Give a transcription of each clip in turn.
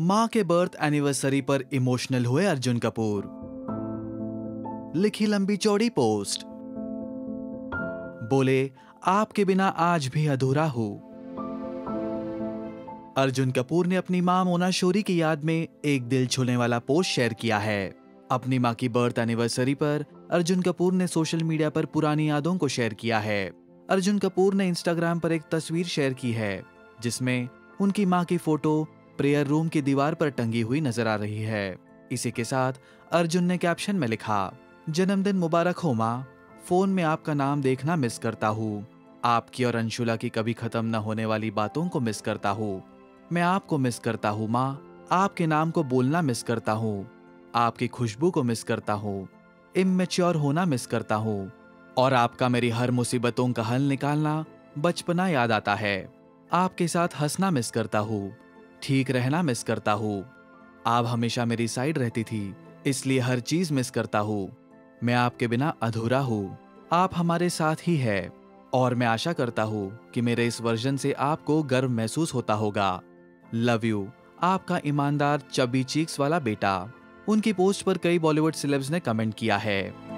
माँ के birth anniversary पर इमोशनल हुए अर्जुन कपूर। लिखी लंबी चौड़ी पोस्ट। बोले, आपके बिना आज भी अधूरा हूँ। अर्जुन कपूर ने अपनी माँ मोना शोरी की याद में एक दिल छूने वाला पोस्ट शेयर किया है। अपनी माँ की बर्थ एनिवर्सरी पर अर्जुन कपूर ने सोशल मीडिया पर पुरानी यादों को शेयर किया है। अर्जुन कपूर ने इंस्टाग्राम पर एक तस्वीर शेयर की है, जिसमें उनकी माँ की फ़ोटो प्रेयर रूम की दीवार पर टंगी हुई नज़र आ रही है। इसी के साथ अर्जुन ने कैप्शन में लिखा, जन्मदिन मुबारक हो माँ। फ़ोन में आपका नाम देखना मिस करता हूँ। आपकी और अंशुला की कभी खत्म न होने वाली बातों को मिस करता हूँ। मैं आपको मिस करता हूँ माँ। आपके नाम को बोलना मिस करता हूँ। आपकी खुशबू को मिस करता हूँ। इमेच्योर होना मिस करता हूँ। और आपका मेरी हर मुसीबतों का हल निकालना बचपना याद आता है। आपके साथ हंसना मिस करता हूँ। ठीक रहना मिस करता हूँ। आप हमेशा मेरी साइड रहती थी, इसलिए हर चीज़ मिस करता हूँ। मैं आपके बिना अधूरा हूँ। आप हमारे साथ ही है। और मैं आशा करता हूँ कि मेरे इस वर्जन से आपको गर्व महसूस होता होगा। लव यू आपका ईमानदार चबी चीक्स वाला बेटा। उनकी पोस्ट पर कई बॉलीवुड सिलेब्स ने कमेंट किया है।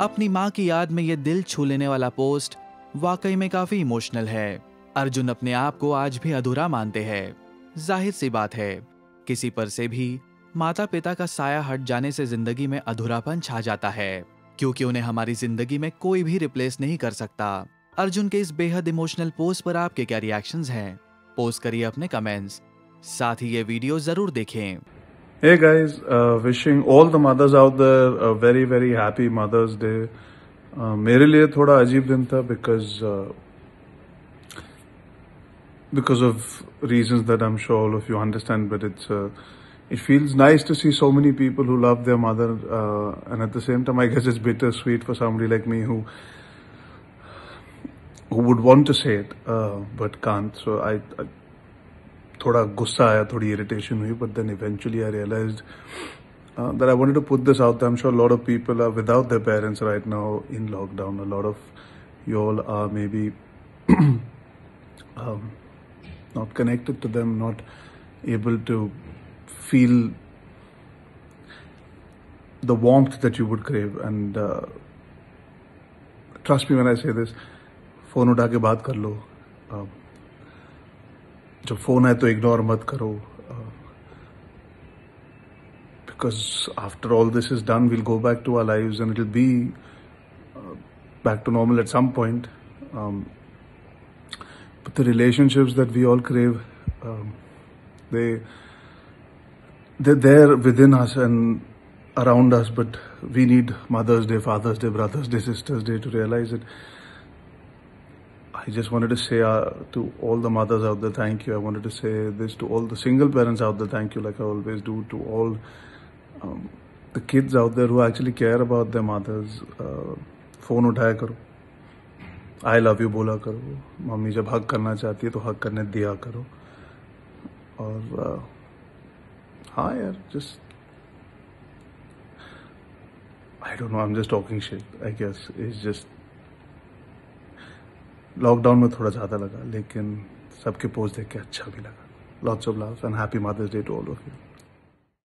अपनी माँ की याद में ये दिल छू लेने वाला पोस्ट वाकई में काफ़ी इमोशनल है। अर्जुन अपने आप को आज भी अधूरा मानते हैं। ज़ाहिर सी बात है, किसी पर से भी माता पिता का साया हट जाने से ज़िंदगी में अधूरापन छा जाता है, क्योंकि उन्हें हमारी ज़िंदगी में कोई भी रिप्लेस नहीं कर सकता। अर्जुन के इस बेहद इमोशनल पोस्ट पर आपके क्या रिएक्शंस हैं? पोस्ट करिए अपने कमेंट्स साथ ही ये वीडियो ज़रूर देखें। Hey guys, uh, wishing all the mothers out there a very very happy Mother's Day. Uh, मेरे लिए थोड़ा अजीब दिन था because uh, because of reasons that I'm sure all of you understand, but it's uh, it feels nice to see so many people who love their mother, uh, and at the same time, I guess it's bittersweet for somebody like me who who would want to say it uh, but can't. So I, I थोड़ा गुस्सा आया थोड़ी irritation हुई but then eventually I realize that I wanted to put this out I am sure lot of people are without their parents right now in lockdown a lot of you all are maybe not connected to them not able to feel the warmth that you would crave. And uh, trust me when i say this phone uda ke baat kar uh, जब phone है तो ignore मत करो because after all this is done, we'll go back to our lives and it'll be uh, back to normal at some point. Um, but the relationships that we all crave, um, they they're there within us and around us. But we need Mother's Day, Father's Day, Brothers Day, Sisters Day to realize it. I just wanted to say uh, to all the mothers out there, thank you. I wanted to say this to all the single parents out there, thank you, like I always do. To all um, the kids out there who actually care about their mothers, uh, phone उठाया करो I love you बोला करो mummy जब हक करना चाहती है तो हक करने दिया करो और uh, हाँ यार just I don't know I am just talking shit I guess is just lockdown में थोड़ा ज़्यादा लगा, लेकिन सबके पोस्ट देख के अच्छा भी लगा। Lots of love and happy mother's day to all of you